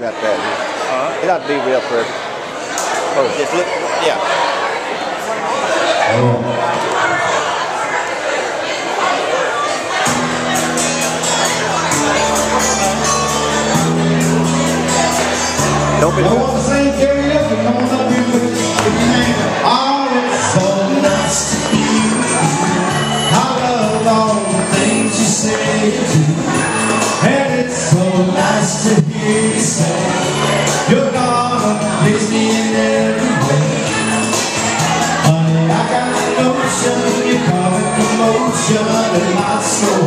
got that. Uh-huh. It ought to be real pretty. Oh, just look. Yeah. Don't be. I want to sing. Come on up here with with your name. Oh, it's so nice to you. I love all the things you say and do. You're in every I got you're in my soul.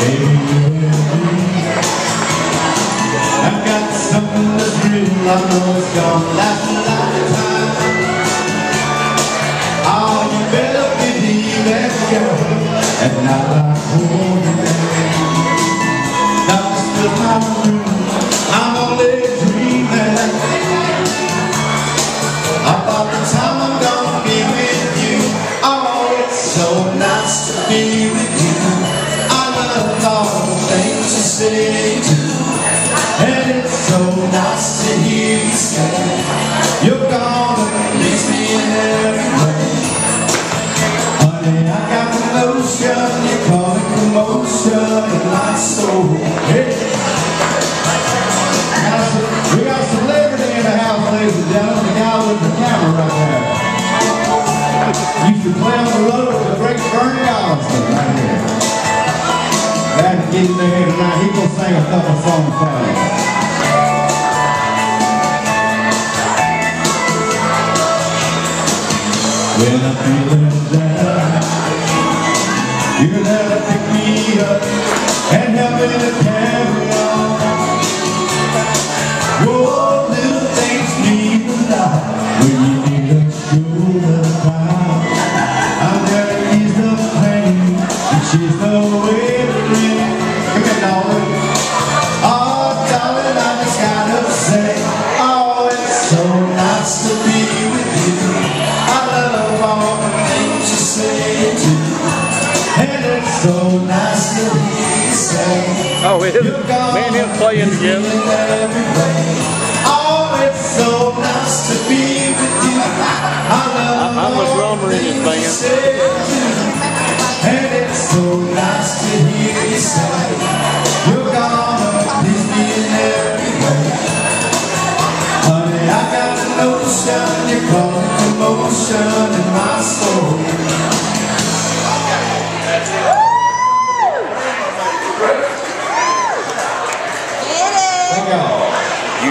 Baby. I've got something that's real, I know it's gonna last a lifetime. Oh, you better believe girl, and I hold you Is my room, I'm only There. He gonna sing a couple songs for you. When I'm feeling down, there to pick me up and help me to carry on. Whoa, little things mean a lot when you need a shoulder down. I'm there to ease the pain, and she's the way Oh, it is. Me and him playing together. in every way. Oh, it's so nice to be with you. I love I'm a drummer in this the things you say and it's so nice to hear you say You're gonna please me in every way Honey, I got the notion You're causing commotion in my soul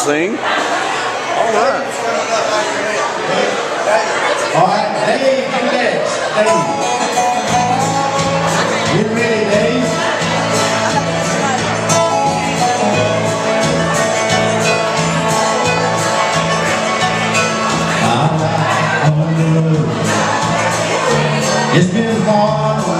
sing? All right. All right, Dave, you next. Dave. Ready, Dave? It's been hard with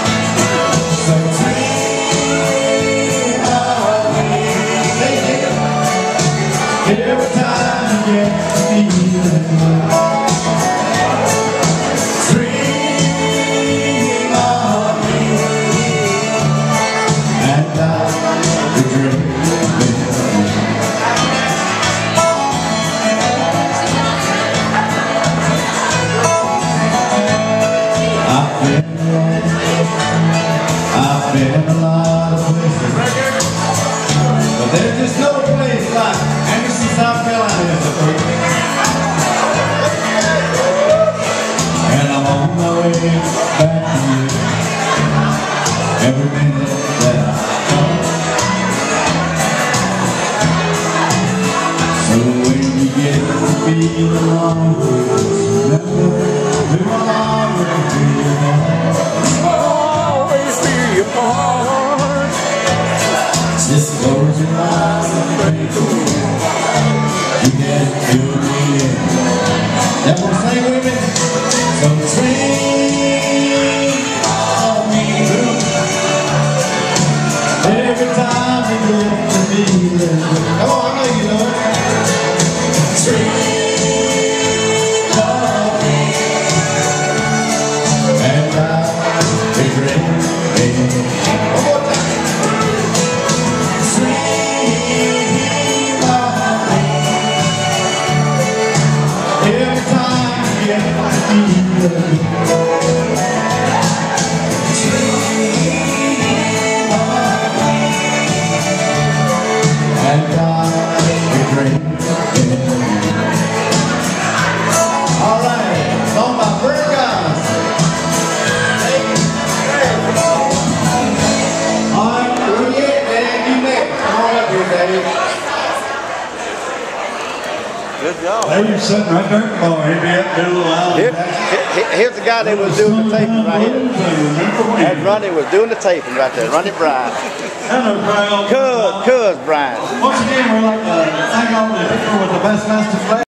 Every time you get the feeling. gives back to you every minute that I. So when to be will always be apart. Just close your eyes and. You say. So sing. Job. They were sitting right there oh, bar. He'd be up there a little while. Here, here- here's the guy that was doing the taping right here. That Ronnie was doing the taping right there. Ronnie Bryan. Hello, crowd. Cuz, Cuz Bryan. Once again, we're like the thing on the picture with the best master flag.